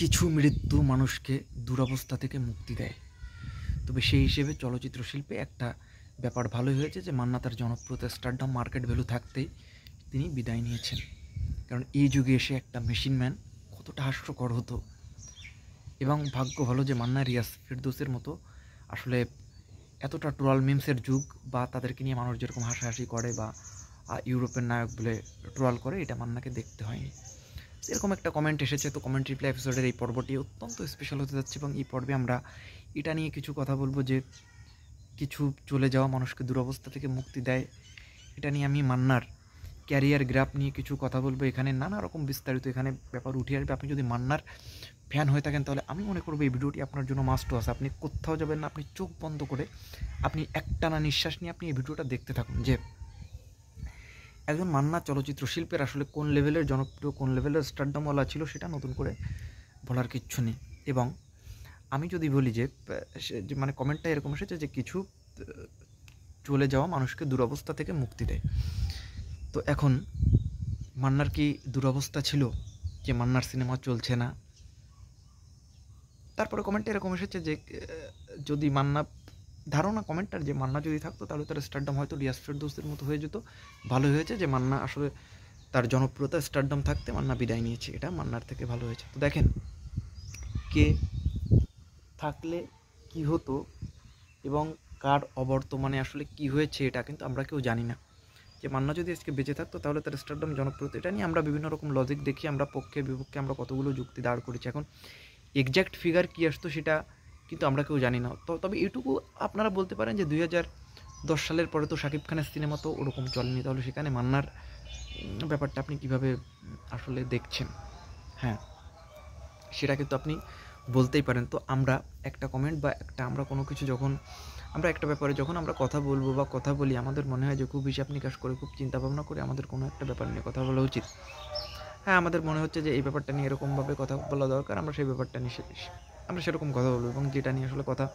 কিছু মৃত্যু মানুষকে দুরবস্থা থেকে মুক্তি দেয়। তবে সেই হিসেবে চলচ্চিত্র শিল্পে একটা ব্যাপার ভালোই হয়েছে যে মান্না তার জনপ্রিয়তা, স্টারডাম মার্কেট ভ্যালু থাকতেই তিনি বিদায় নিয়েছেন। কারণ এই যুগে এসে একটা মেশিন ম্যান কতটা হাস্যকর হতো। এবং ভাগ্য ভালো যে মান্না রিয়াজ ফিরদোসের মতো আসলে এতটা ট্রোয়াল মিমসের যুগ বা তাদেরকে নিয়ে মানুষ যেরকম হাসাহাসি করে বা ইউরোপের নায়ক বলে ট্রোয়াল করে, এটা মান্নাকে দেখতে হয়নি। এরকম একটা কমেন্ট এসেছে। তো কমেন্ট রিপ্লাই এপিসোডের এই পর্বটি অত্যন্ত স্পেশাল হতে যাচ্ছে এবং এই পর্বে আমরা এটা নিয়ে কিছু কথা বলব যে, কিছু চলে যাওয়া মানুষকে দুরবস্থা থেকে মুক্তি দেয়। এটা নিয়ে আমি মান্নার ক্যারিয়ার গ্রাফ নিয়ে কিছু কথা বলব। এখানে নানা রকম বিস্তারিত এখানে ব্যাপার উঠে আসবে। আপনি যদি মান্নার ফ্যান হয়ে থাকেন, তাহলে আমি মনে করব এই ভিডিওটি আপনার জন্য মাস্ট আছে। আপনি কোথাও যাবেন না, আপনি চোখ বন্ধ করে আপনি একটানা নিঃশ্বাস নিয়ে আপনি এই ভিডিওটা দেখতে থাকুন যে একজন মান্না চলচ্চিত্র শিল্পের আসলে কোন লেভেলের জনপ্রিয় কোন লেভেলের স্টারডমওয়ালা ছিল সেটা নতুন করে বলার কিচ্ছু নেই। এবং আমি যদি বলি যে মানে কমেন্টটা এরকম এসেছে যে কিছু চলে যাওয়া মানুষকে দুরবস্থা থেকে মুক্তি দেয়। তো এখন মান্নার কি দুরবস্থা ছিল যে মান্নার সিনেমা চলছে না? তারপরে কমেন্টে এরকম এসেছে যে যদি মান্না ধারণা কমেন্টার যে মান্না যদি থাকতো, তাহলে তার স্টারডম হয়তো রিয়াজ ফেরদৌসের মতো হয়ে যেত। ভালো হয়েছে যে মান্না আসলে তার জনপ্রিয়তা স্টারডম থাকতে মান্না বিদায় নিয়েছে। এটা মান্নার থেকে ভালো হয়েছে। তো দেখেন, কে থাকলে কি হতো এবং কার অবর্তমানে আসলে কি হয়েছে এটা কিন্তু আমরা কেউ জানি না। যে মান্না যদি আজকে বেঁচে থাকতো, তাহলে তার স্টারডম জনপ্রিয়তা, এটা নিয়ে আমরা বিভিন্ন রকম লজিক দেখি, আমরা পক্ষে বিপক্ষে আমরা কতগুলো যুক্তি দাঁড় করেছি। এখন এক্স্যাক্ট ফিগার কী আসতো সেটা কিন্তু আমরা কেউ জানি না। তো তবে এটুকু আপনারা বলতে পারেন যে দুই হাজার দশ সালের পরে তো শাকিব খানের সিনেমা তো ওরকম চলেনি। তাহলে সেখানে মান্নার ব্যাপারটা আপনি কীভাবে আসলে দেখছেন? হ্যাঁ সেটা কিন্তু আপনি বলতেই পারেন। তো আমরা একটা কমেন্ট বা একটা আমরা কোনো কিছু যখন, আমরা একটা ব্যাপারে যখন আমরা কথা বলব বা কথা বলি, আমাদের মনে হয় যে খুব হিসাব নিকাশ করে, খুব চিন্তা ভাবনা করে আমাদের কোনো একটা ব্যাপার নিয়ে কথা বলা উচিত। হ্যাঁ আমাদের মনে হচ্ছে যে এই ব্যাপারটা নিয়ে এরকমভাবে কথা বলা দরকার, আমরা সেই ব্যাপারটা নিয়ে আমরা সেরকম কথা বলব এবং যেটা নিয়ে আসলে কথা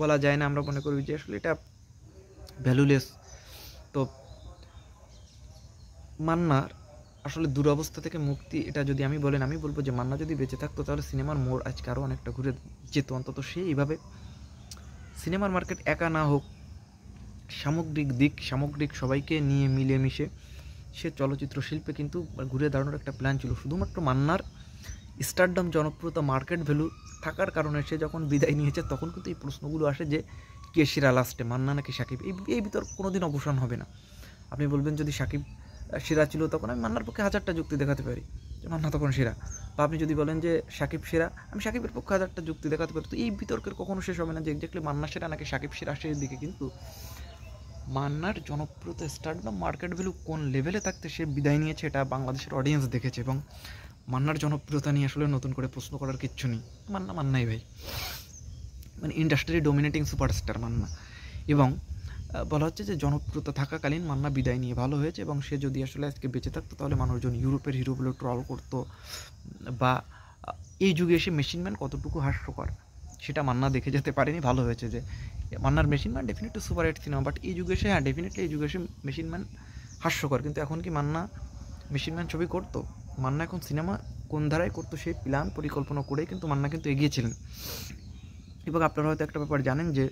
বলা যায় না, আমরা মনে করি যে আসলে এটা ভ্যালুলেস তো মান্নার আসলে দুরবস্থা থেকে মুক্তি, এটা যদি আমি বলেন, আমি বলব যে মান্না যদি বেঁচে থাকতো, তাহলে সিনেমার মোড় আজকে আরও অনেকটা ঘুরে যেত। অন্তত সে এইভাবে সিনেমার মার্কেট একা না হোক, সামগ্রিক দিক, সামগ্রিক সবাইকে নিয়ে মিলেমিশে সে চলচ্চিত্র শিল্পে কিন্তু ঘুরে দাঁড়ানোর একটা প্ল্যান ছিল। শুধুমাত্র মান্নার স্টারডম জনপ্রিয়তা মার্কেট ভ্যালু থাকার কারণে সে যখন বিদায় নিয়েছে, তখন কিন্তু এই প্রশ্নগুলো আসে যে, কে সেরা লাস্টে মান্না নাকি সাকিব? এই এই বিতর্ক কোনোদিন অবসান হবে না। আপনি বলবেন যদি সাকিব সেরা ছিল, তখন আমি মান্নার পক্ষে হাজারটা যুক্তি দেখাতে পারি। যে মান্না তখন সেরা। বা আপনি যদি বলেন যে, সাকিব সেরা, আমি সাকিবের পক্ষে হাজারটা যুক্তি দেখাতে পারি। তো এই বিতর্কের কখনো শেষ হবে না যে এক্স্যাক্টলি মান্না সেরা নাকি সাকিব সেরা সেই দিকে কিন্তু মান্নার জনপ্রিয়তা স্টারডম মার্কেট ভ্যালু কোন লেভেলে থাকতে সে বিদায় নিয়েছে, এটা বাংলাদেশের অডিয়েন্স দেখেছে। এবং মান্নার জনপ্রিয়তা নিয়ে আসলে নতুন করে প্রশ্ন করার কিচ্ছু নেই। মান্না মান্নাই ভাই। মানে ইন্ডাস্ট্রি ডোমিনেটিং সুপারস্টার মান্না। এবং বলা হচ্ছে যে জনপ্রিয়তা থাকাকালীন মান্না বিদায় নিয়ে ভালো হয়েছে এবং সে যদি আসলে আজকে বেঁচে থাকতো তাহলে মানুষজন ইউরোপের হিরোগুলো ট্রল করতো বা এই যুগে এসে মেশিনম্যান কতটুকু হাস্যকর সেটা মান্না দেখে যেতে পারেনি, ভালো হয়েছে যে, মান্নার machine man definitely super hit cinema but এই যুগে এসে হ্যাঁ ডেফিনেটলি এই যুগে এসে মেশিনম্যান হাস্যকর। কিন্তু এখন কি মান্না মেশিনম্যান ছবি করতো? মান্না এখন সিনেমা কোন ধারায় করতো সেই প্ল্যান পরিকল্পনা করেই কিন্তু মান্না কিন্তু এগিয়েছিলেন। এবং আপনারা হয়তো একটা ব্যাপার জানেন যে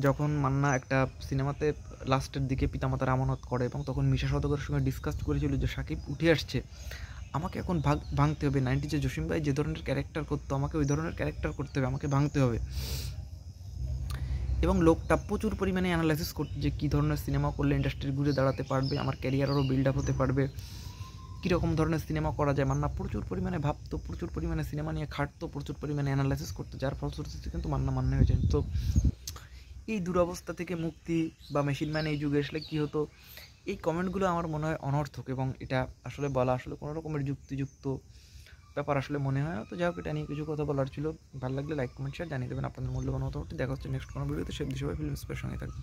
যখন মান্না একটা সিনেমাতে লাস্টের দিকে পিতামাতার আমানত করে এবং তখন মিশা সদকের সঙ্গে ডিসকাস করেছিল যে সাকিব উঠে আসছে, আমাকে এখন ভাগ ভাঙতে হবে। নাইনটি যে জসিম ভাই যে ধরনের ক্যারেক্টার করতো, আমাকে ওই ধরনের ক্যারেক্টার করতে হবে, আমাকে ভাঙতে হবে। এবং লোকটা প্রচুর পরিমাণে অ্যানালাইসিস করতো যে কী ধরনের সিনেমা করলে ইন্ডাস্ট্রি ঘুরে দাঁড়াতে পারবে, আমার ক্যারিয়ার আরও বিল্ড আপ হতে পারবে। কীরকম ধরনের সিনেমা করা যায়? মান্না প্রচুর পরিমাণে ভাবতো, প্রচুর পরিমাণে সিনেমা নিয়ে খাটতো, প্রচুর পরিমাণে অ্যানালাইসিস করতো, যার ফলশ্রুতিতে কিন্তু মান্না মান্না হয়ে যায়। তো এই দুরবস্থা থেকে মুক্তি বা মেশিন ম্যান এই যুগে আসলে কী হতো? এই কমেন্টগুলো আমার মনে হয় অনর্থক এবং এটা আসলে বলা আসলে কোনো রকমের যুক্তিযুক্ত ব্যাপার আসলে মনে হয় তো যাই হোক, এটা নিয়ে কিছু কথা বলার ছিল। ভালো লাগলে লাইক কমেন্ট শেয়ার জানিয়ে দেবেন। আপনাদের মূল্যবান মতামত দেখা হচ্ছে নেক্সট কোনো ভিডিওতে। সে বিষয়ে ফিল্ম সঙ্গে থাকবে